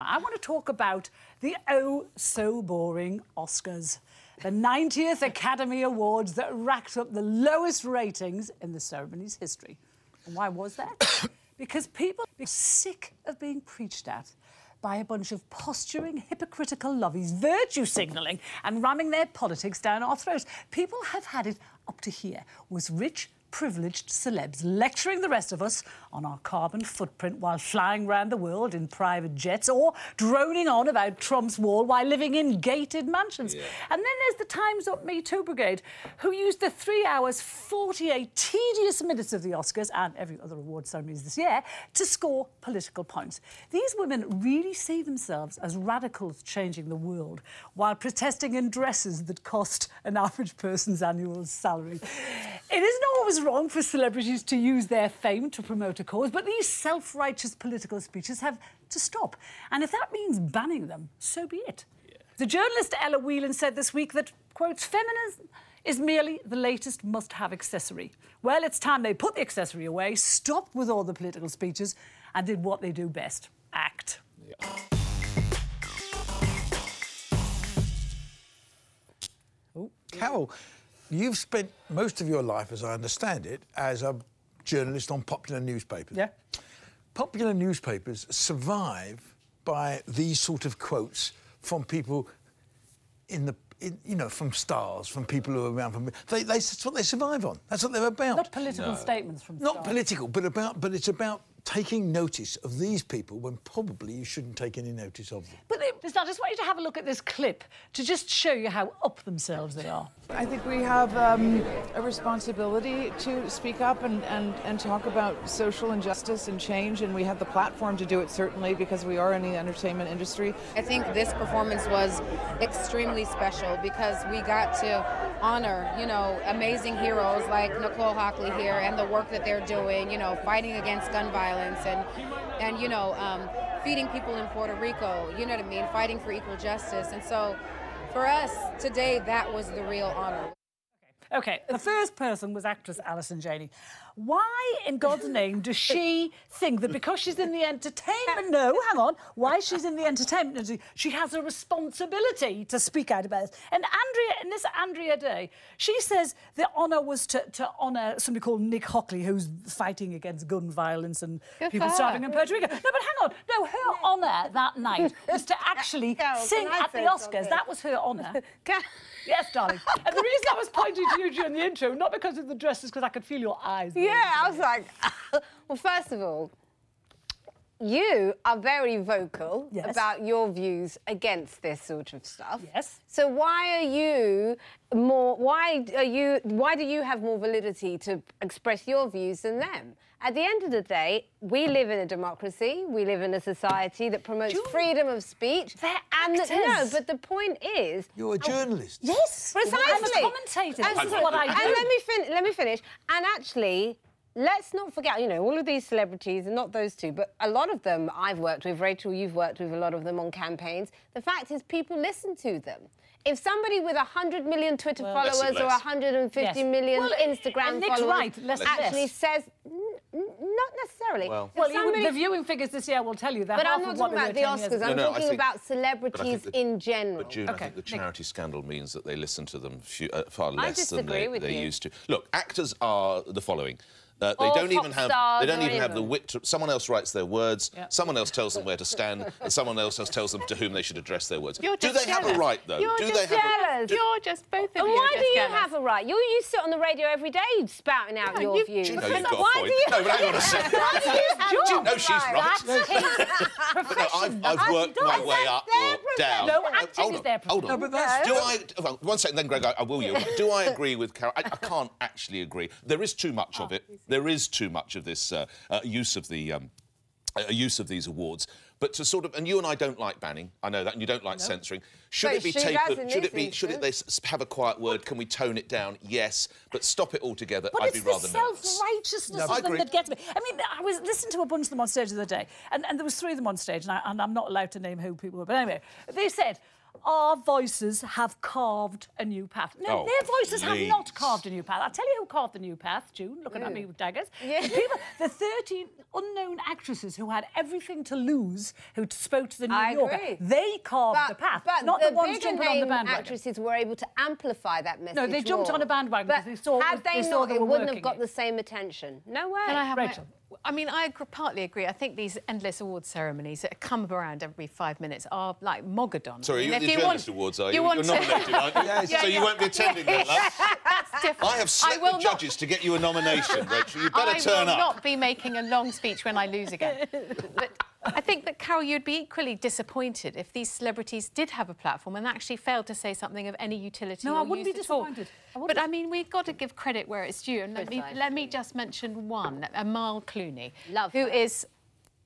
I want to talk about the oh so boring Oscars, the 90th Academy Awards that racked up the lowest ratings in the ceremony's history. And why was that? because people are sick of being preached at by a bunch of posturing, hypocritical lovies, virtue signalling and ramming their politics down our throats. People have had it up to here with rich, privileged celebs lecturing the rest of us on our carbon footprint while flying around the world in private jets or droning on about Trump's wall while living in gated mansions. Yeah. And then there's the Time's Up Me Too Brigade, who used the three hours, 48 tedious minutes of the Oscars and every other award ceremonies this year to score political points. These women really see themselves as radicals changing the world while protesting in dresses that cost an average person's annual salary. It isn't always wrong for celebrities to use their fame to promote a cause, but these self-righteous political speeches have to stop. And if that means banning them, so be it. Yeah. The journalist Ella Whelan said this week that, quote, feminism is merely the latest must-have accessory. Well, it's time they put the accessory away, stopped with all the political speeches, and did what they do best, act. Yeah. Carol, you've spent most of your life, as I understand it, as a journalist on popular newspapers. Yeah. Popular newspapers survive by these sort of quotes from people in the in, you know, from stars, from people who are around. From they, they, that's what they survive on. That's what they're about. Not political no. statements from. Not political, but about. But it's about taking notice of these people when probably you shouldn't take any notice of them. But they, I just want you to have a look at this clip to just show you how up themselves they are. I think we have um, a responsibility to speak up and, and, and talk about social injustice and change, and we have the platform to do it, certainly, because we are in the entertainment industry. I think this performance was extremely special because we got to honor, you know, amazing heroes like Nicole Hockley here and the work that they're doing, you know, fighting against gun violence and, and you know, um, feeding people in Puerto Rico, you know what I mean, fighting for equal justice. And so for us, today, that was the real honor. Okay, the first person was actress Allison Janney. Why, in God's name, does she think that because she's in the entertainment... No, hang on. Why she's in the entertainment industry, she has a responsibility to speak out about this. And Andrea, in this Andrea Day, she says the honour was to, to honour somebody called Nick Hockley, who's fighting against gun violence and Good people starving in Puerto Rico. No, but hang on. No, her honour that night was to actually Carol, sing at the Oscars. Something? That was her honour. yes, darling. and the reason I was pointing to you during the intro, not because of the dresses, because I could feel your eyes. Yeah, I was like, well, first of all, you are very vocal yes. about your views against this sort of stuff. Yes. So why are you more why are you why do you have more validity to express your views than them? At the end of the day, we live in a democracy. We live in a society that promotes Julie, freedom of speech. They're actors. The, no, but the point is... You're a journalist. Oh, yes. Precisely. I'm a commentator. And, this is what I do. And let me, fin let me finish. And actually, let's not forget, you know, all of these celebrities, and not those two, but a lot of them I've worked with. Rachel, you've worked with a lot of them on campaigns. The fact is people listen to them. If somebody with 100 million Twitter well, followers or 150 yes. million well, Instagram followers right, actually says not necessarily. Well, well somebody... the viewing figures this year will tell you that. But I'm not talking about the Oscars. I'm no, no, talking think, about celebrities the, in general. But June, okay. I think the charity Nick. scandal means that they listen to them few, uh, far less than they, they used to. Look, actors are the following. Uh, they don't even have they don't even have the wit to, someone else writes their words yep. someone else tells them where to stand and someone else tells them to whom they should address their words You're do they jealous. have a right though You're do just they have jealous. A, You're just of and you why do you jealous. have a right? You you sit on the radio every day spouting out your views. Do you know you've got why a point you... no but hang on a second do you know she's right no, I've, I've worked my way up or down. no acting is their hold on. do I one second then Greg I will you. Do I agree with Carol? I can't actually agree. There is too much of it. There is too much of this uh, uh, use of the um, use of these awards. But to sort of, and you and I don't like banning. I know that, and you don't like no. censoring. Should it be tapered? Should it be? Should it? They have a quiet word. Can we tone it down? Yes, but stop it altogether. But I'd be rather self-righteousness no, of them that gets me. I mean, I was listening to a bunch of them on stage the other day, and, and there was three of them on stage, and, I, and I'm not allowed to name who people were. But anyway, they said our voices have carved a new path. No, Oh, their voices have not carved a new path. I'll tell you who carved the new path, June, looking at me with daggers. Yeah. The, people, the 13 unknown actresses who had everything to lose, who spoke to the New I Yorker, agree. they carved the path, but not the, the, ones bigger jumping on the name bandwagon. actresses were able to amplify that message. No, they jumped more. on a bandwagon But because they saw- had they they, saw not, they it wouldn't have got it. the same attention. No way. Can I have my- Rachel. I mean, I partly agree. I think these endless award ceremonies that come around every five minutes are like Mogadon. Sorry, I mean, you're if the you Journalist want- Awards, are you? you want are to- nominated, aren't you? Yeah, so you won't be attending that, love. That's different. I have slept will with not- judges to get you a nomination, Rachel. You better I turn will up. not be making a long speech when I lose again. but I think that, Carol, you'd be equally disappointed if these celebrities did have a platform and actually failed to say something of any utility No, I wouldn't be disappointed. I But wouldn't. I mean, we've got to give credit where it's due. And let me, let me just mention one, Amal Clooney, Love who her. is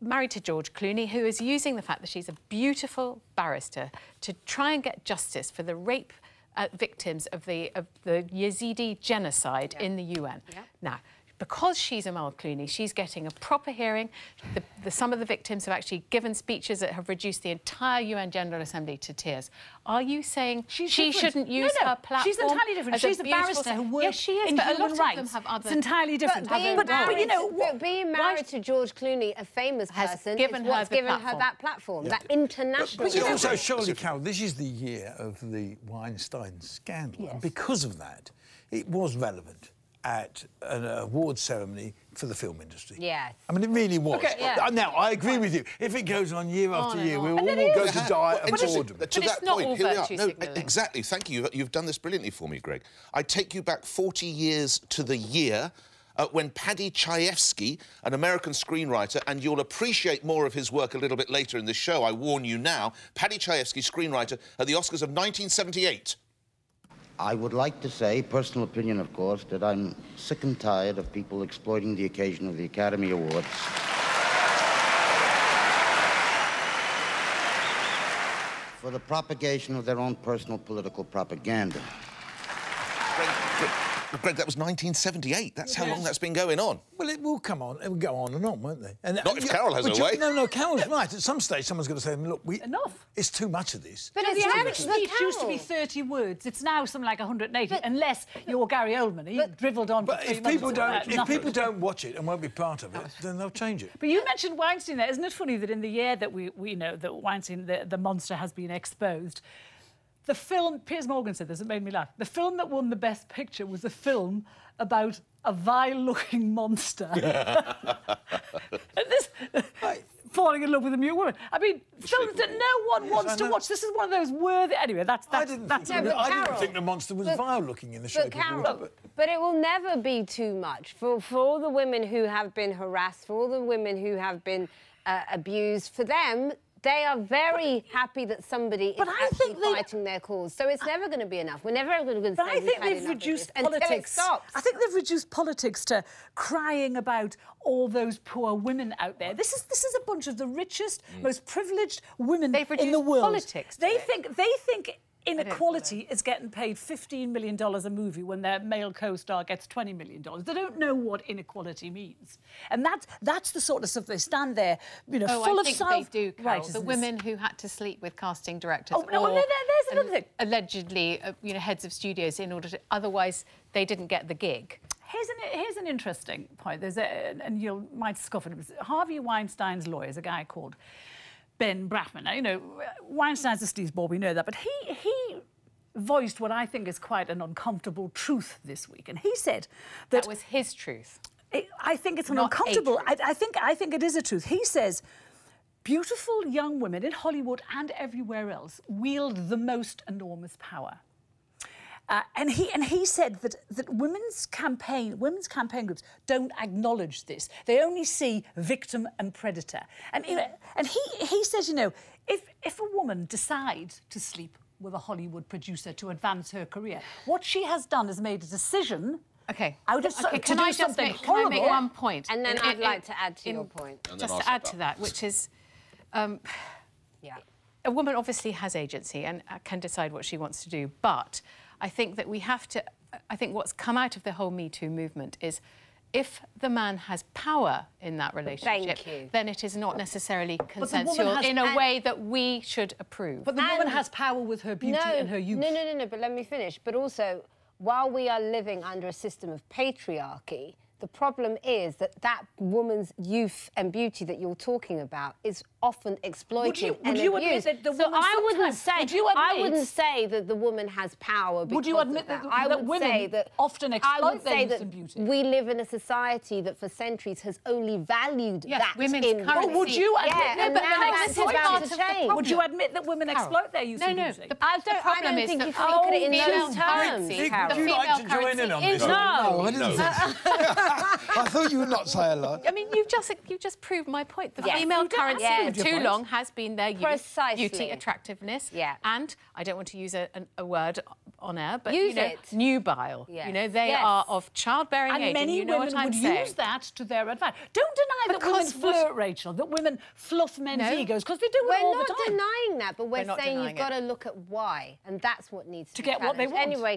married to George Clooney, who is using the fact that she's a beautiful barrister to try and get justice for the rape uh, victims of the, of the Yazidi genocide in the UN. Now, because she's Amal Clooney, she's getting a proper hearing. The, the, some of the victims have actually given speeches that have reduced the entire UN General Assembly to tears. Are you saying She's she different. shouldn't use no, her platform? She's entirely different. as She's a, beautiful barrister se- who works Yes, she is, in but a human lot rights. of them have other... It's entirely different. But being, But- but married, you know, to, what- but being why- married to George Clooney, a famous Has person, given is her what's the given her that platform, that international. But you also, Yeah. surely, Carol, this is the year of the Weinstein scandal. And because of that, it was relevant at an award ceremony for the film industry. Yes. I mean, it really was. Okay, yeah. Uh, Now, I agree with you. If it goes on year after and year, on. we'll all it go to die Well, of boredom. To that it's not point, all here we are. No, signalling. exactly. Thank you. You've done this brilliantly for me, Greg. I take you back 40 years to the year uh, when Paddy Chayefsky, an American screenwriter, and you'll appreciate more of his work a little bit later in the show, I warn you now, Paddy Chayefsky, screenwriter, at the Oscars of 1978. I would like to say, personal opinion of course, that I'm sick and tired of people exploiting the occasion of the Academy Awards. For the propagation of their own personal political propaganda. Greg, Greg, Greg, that was 1978. That's how long that's been going on. Well, it will come on. It will go on and on, won't they? And, Not if Carol has her way. No, no, Carol's right. At some stage, someone's going to say, look, we... Enough. It's too much of this. But the average never- speech used to be 30 words. It's now something like 180, unless you're Gary Oldman. He dribbled on But for three if people don't, if people don't watch it and won't be part of it, then they'll change it. But you mentioned Weinstein there. Isn't it funny that in the year that we, we know that Weinstein, the, the monster, has been exposed, the film, Piers Morgan said this, it made me laugh. The film that won the Best Picture was a film about a vile looking monster. and this, falling in love with a mute woman. I mean, films that no one wants to watch. This is one of those worthy. Anyway, that's, I that's, didn't, that's think, No, but I didn't think the monster was but- vile looking in the shape But of water. Carol, But but it will never be too much for, for all the women who have been harassed, for all the women who have been uh, abused. For them, they are very happy that somebody But is I actually think they- fighting their cause. So it's never going to be enough. We're never going to say But I think they've reduced this until it politics. I think they've reduced politics to crying about all those poor women out there. This is this is a bunch of the richest, mm. most privileged women in the world. politics They it. think they think inequality is getting paid $15 million a movie when their male co-star gets $20 million. They don't know what inequality means. And that's, that's the sort of stuff they stand there, you know, Oh, full I of self they do, Carol. The women who had to sleep with casting directors Oh, no, or no, there's another thing. allegedly, uh, you know, heads of studios in order to... Otherwise, they didn't get the gig. Here's an, here's an interesting point. There's a, and you might scoff at it. Harvey Weinstein's lawyer is a guy called Ben Brafman. Now, you know, Weinstein's a sleazeball, we know that, but he, he voiced what I think is quite an uncomfortable truth this week. And he said that, That was his truth. it- I think it's an not uncomfortable. I. I think I think it is a truth. He says beautiful young women in Hollywood and everywhere else wield the most enormous power. Uh, and he and he said that that women's campaign women's campaign groups don't acknowledge this. They only see victim and predator. And you know, and he he says, you know, if if a woman decides to sleep with a Hollywood producer to advance her career, what she has done is made a decision. Okay. Out of so- okay, to can do I just something make, can I make one point? And then In- I'd in- like to add to in- your point. Just to add that. to that, which is, um, Yeah. a woman obviously has agency and uh, can decide what she wants to do. But I think that we have to. I think what's come out of the whole Me Too movement is if the man has power in that relationship, then it is not necessarily consensual in a way that we should approve. But the woman has power with her beauty no, and her youth. No, no, no, no, but let me finish. But also, while we are living under a system of patriarchy, the problem is that that woman's youth and beauty that you're talking about is often exploited you- would and you admit that the so woman I wouldn't say would you I wouldn't say that the woman has power. Would you because of admit that- that? I that would women say that often I exploit would their say youth that and beauty? we live in a society that for centuries has only valued Yes, that women's in currency- But would you admit Yeah, that and but now that's this is part about of to the change. Would you admit that women Carol. exploit their youth No, and no. beauty? The, I the don't- I problem don't is think that you can look it in oh, female those terms, the Would you female like to join currency in on this? No. I didn't No. think- I thought you would not say a lot. I mean, you've just you just proved my point. The Yes. female You did, currency absolutely. for too point. long has been their youth, Precisely. beauty, attractiveness, Yeah. and I don't want to use a, an- a word on air, but Use you know, it. nubile. Yes. You know, they Yes. are of childbearing And age, many and you know women what I'm would saying. use that to their advantage. Don't deny that women Because what- flirt, Rachel, that women fluff men's No. egos, because they do it We're all not the time. denying that, but we're, We're saying you've denying got to look at why, and that's what needs to, To be get what they want. Anyway,